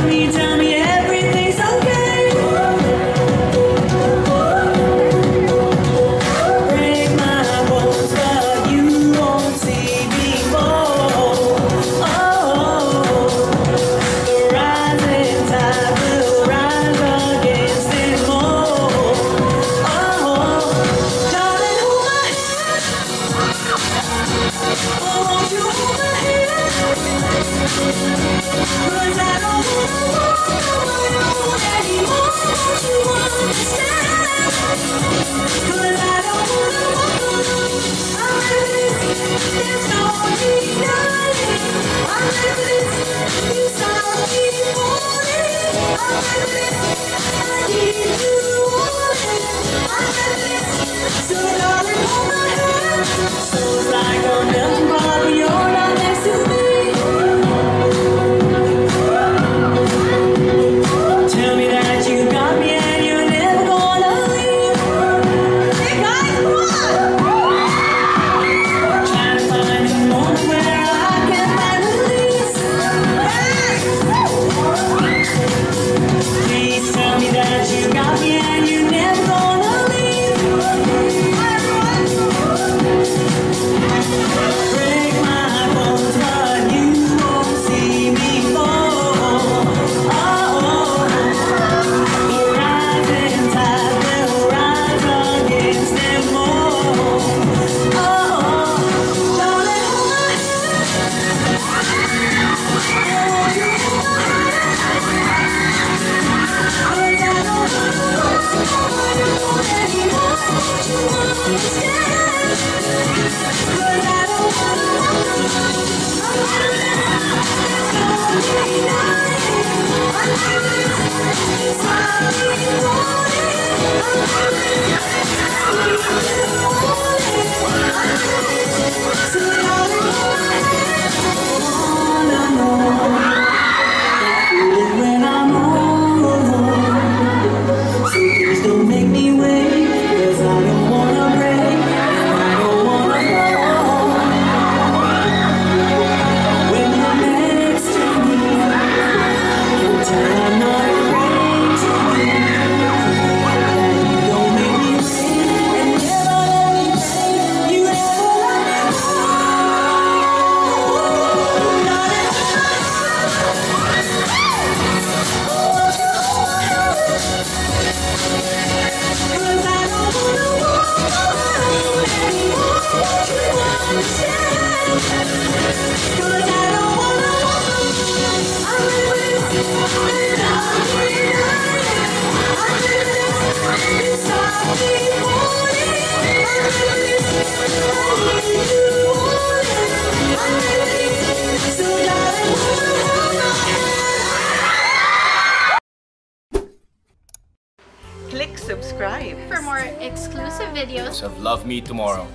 你在 I'm Click subscribe For more exclusive videos, of Love Me Tomorrow.